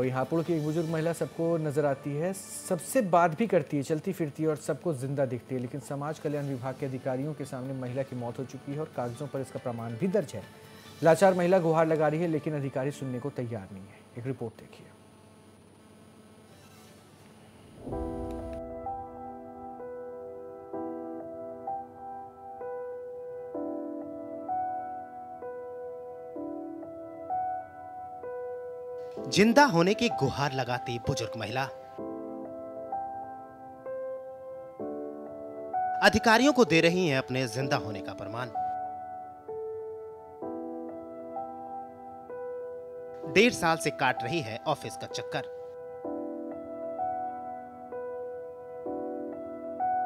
वही हापुड़ की एक बुज़ुर्ग महिला सबको नज़र आती है, सबसे बात भी करती है, चलती फिरती है और सबको ज़िंदा दिखती है। लेकिन समाज कल्याण विभाग के अधिकारियों के सामने महिला की मौत हो चुकी है और कागजों पर इसका प्रमाण भी दर्ज है। लाचार महिला गुहार लगा रही है, लेकिन अधिकारी सुनने को तैयार नहीं है। एक रिपोर्ट देखिए। ज़िंदा होने की गुहार लगाती बुज़ुर्ग महिला। अधिकारियों को दे रही हैं अपने ज़िंदा होने का प्रमाण। डेढ़ साल से काट रही है ऑफ़िस का चक्कर।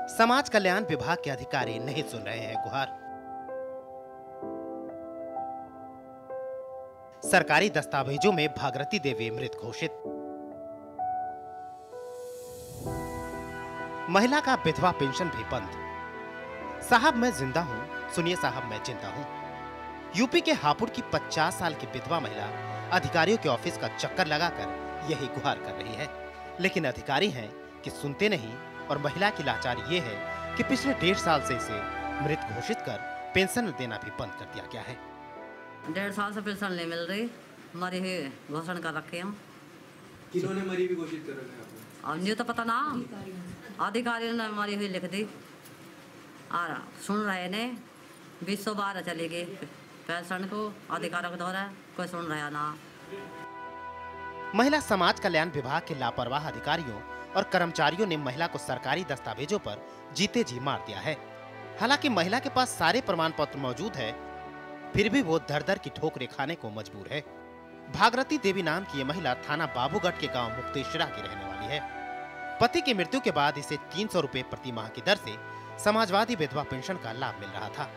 समाज कल्याण विभाग के अधिकारी नहीं सुन रहे हैं गुहार। सरकारी दस्तावेजों में भागरती देवी मृत घोषित। महिला का विधवा पेंशन भी बंद। साहब, मैं ज़िंदा हूँ। सुनिए साहब, मैं ज़िंदा हूँ। यूपी के हापुड़ की 50 साल की विधवा महिला अधिकारियों के ऑफ़िस का चक्कर लगाकर यही गुहार कर रही है। लेकिन अधिकारी हैं कि सुनते नहीं और महिला की लाचार ये है कि पिछले डेढ़ साल से इसे मृत घोषित कर पेंशन देना भी बंद कर दिया गया है। डेढ़ साल से पेंशन नहीं मिल रही। मरी हुई घोषण कर रखे हम। किन्होंने मरी भी घोषित कर रखा है अब ये तो पता ना अधिकारी ने मरी हुई लिख दी। और सुन रहे ने बीस सौ बारह चली गई। पेंशन को अधिकारों के द्वारा कोई सुन रहा ना। महिला समाज कल्याण विभाग के लापरवाह अधिकारियों और कर्मचारियों ने महिला को सरकारी दस्तावेजों पर जीते जी मार दिया है। हालाँकि महिला के पास सारे प्रमाण पत्र मौजूद है फिर भी वो दर दर की ठोकरें खाने को मजबूर है। भागरती देवी नाम की ये महिला थाना बाबूगढ़ के गाँव मुक्तेश्वरा की रहने वाली है। पति की मृत्यु के बाद इसे तीन सौ रूपए प्रति माह की दर से समाजवादी विधवा पेंशन का लाभ मिल रहा था।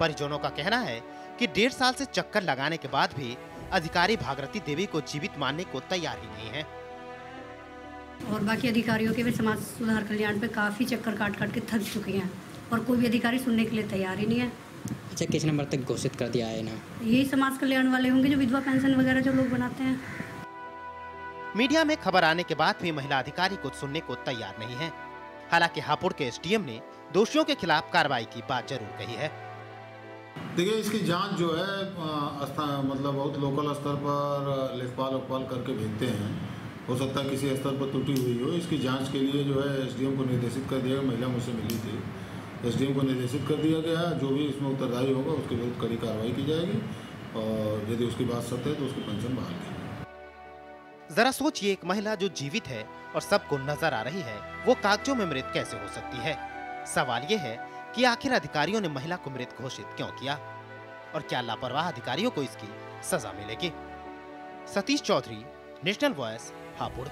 परिजनों का कहना है कि डेढ़ साल से चक्कर लगाने के बाद भी अधिकारी भागरती देवी को जीवित मानने को तैयार ही नहीं है। और बाकी अधिकारियों के भी समाज सुधार कल्याण पे काफ़ी चक्कर काट काट के थक चुके हैं और कोई भी अधिकारी सुनने के लिए तैयार ही नहीं है। अच्छा किस नंबर तक घोषित कर दिया है ना? यही समाज कल्याण वाले होंगे जो विधवा पेंशन वगैरह जो लोग बनाते हैं। मीडिया में खबर आने के बाद भी महिला अधिकारी कुछ सुनने को तैयार नहीं है। हालाँकि हापुड़ के एसडीएम ने दोषियों के खिलाफ कार्रवाई की बात ज़रूर कही है। देखिए इसकी जाँच जो है मतलब बहुत लोकल स्तर पर लेखपाल वेखपाल करके भेजते हैं। हो सकता है किसी स्तर पर त्रुटि हुई हो। इसकी जाँच के लिए जो है एसडीएम को निर्देशित कर दिया महिला मुझसे मिली थी। एसडीएम को निर्देशित कर दिया गया है। जो भी इसमें उत्तरदायी होगा, उसके विरुद्ध कड़ी कार्रवाई की जाएगी और यदि उसकी बात सत्य है तो उसकी पेंशन बहाल की जरा सोचिए एक महिला जो जीवित है और सबको नज़र आ रही है, वो कागजों में मृत कैसे हो सकती है? सवाल ये है कि आखिर अधिकारियों ने महिला को मृत घोषित क्यों किया? और क्या लापरवाह अधिकारियों को इसकी सजा मिलेगी? Satish Chaudhary, national voice Hapur.